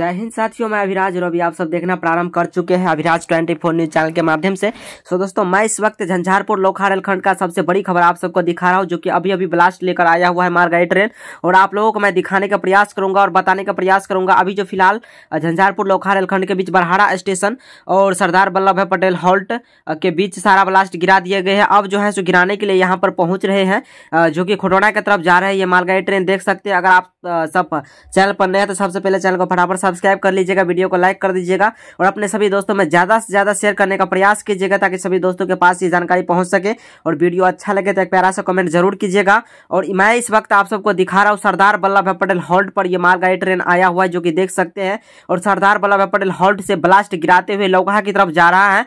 हिंद। साथियों, मैं अभिराज अभी आप सब देखना प्रारंभ कर चुके हैं अभिराज 24 न्यूज़ चैनल के माध्यम से। सो दोस्तों, मैं इस वक्त झंझारपुर लोखा रेलखंड का सबसे बड़ी खबर आप सबको दिखा रहा हूँ, जो कि अभी अभी ब्लास्ट लेकर आया हुआ है मारगाई ट्रेन। और आप लोगों को मैं दिखाने का प्रयास करूँगा और बताने का प्रयास करूँगा। अभी जो फ़िलहाल झंझारपुर लोखा रेलखंड के बीच बरहाड़ा स्टेशन और सरदार वल्लभ भाई पटेल हॉल्ट के बीच सारा ब्लास्ट गिरा दिए गए हैं। अब जो है सो गिराने के लिए यहाँ पर पहुँच रहे हैं जो कि खुटोना की तरफ़ जा रहे हैं ये मालगाड़ी ट्रेन। देख सकते हैं, अगर आप सब चैनल पर नए हैं तो सबसे पहले चैनल को फटाफट सब्सक्राइब कर लीजिएगा, वीडियो को लाइक कर दीजिएगा और अपने सभी दोस्तों में ज़्यादा से ज़्यादा शेयर करने का प्रयास कीजिएगा ताकि सभी दोस्तों के पास ये जानकारी पहुँच सके और वीडियो अच्छा लगे तो एक प्यारा सा कमेंट ज़रूर कीजिएगा। और मैं इस वक्त आप सबको दिखा रहा हूँ, सरदार वल्लभ भाई पटेल हॉल्ट पर यह मालगाड़ी ट्रेन आया हुआ है, जो कि देख सकते हैं। और सरदार वल्लभ भाई पटेल हॉल्ट से ब्लास्ट गिराते हुए लौकहा की तरफ़ जा रहा है।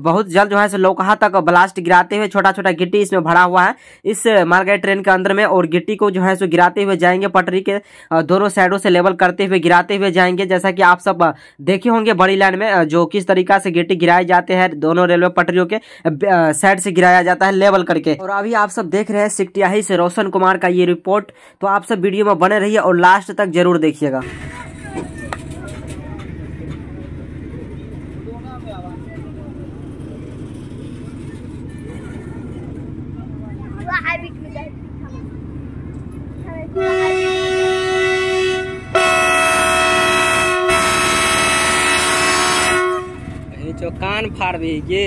बहुत जल्द जो है लौकहा तक ब्लास्ट गिराते हुए छोटा छोटा गिट्टी इसमें भरा हुआ है। इस मालगाड़ी ट्रेन के अंदर में और गिट्टी को जो है सो गिराते हुए जाएँगे पटरी के दोनों साइडों से लेवल करते हुए, गिराते हुए जाएँगे। जैसा कि आप सब देखे होंगे बड़ी लाइन में जो किस तरीका से गिट्टी गिराए जाते हैं, दोनों रेलवे पटरियों के साइड से गिराया जाता है लेवल करके। और अभी आप सब देख रहे हैं सिकटियाही से रोशन कुमार का ये रिपोर्ट तो आप सब वीडियो में बने रहिए और लास्ट तक ज़रूर देखिएगा। कान फाड़ दी ये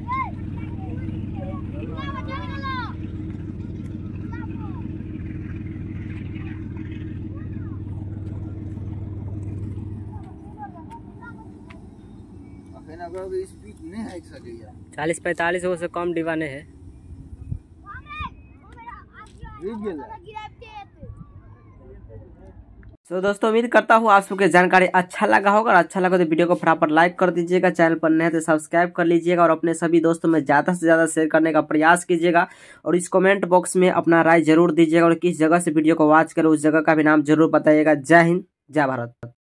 चालीस पैंतालीस से कम दीवाने है। तो दोस्तों उम्मीद करता हूँ आप सबको जानकारी अच्छा लगा होगा। और अच्छा लगा तो वीडियो को फटाफट लाइक कर दीजिएगा चैनल पर नए तो सब्सक्राइब कर लीजिएगा और अपने सभी दोस्तों में ज़्यादा से ज़्यादा शेयर करने का प्रयास कीजिएगा। और इस कमेंट बॉक्स में अपना राय ज़रूर दीजिएगा और किस जगह से वीडियो को वॉच करें उस जगह का भी नाम ज़रूर बताइएगा। जय हिंद जय भारत।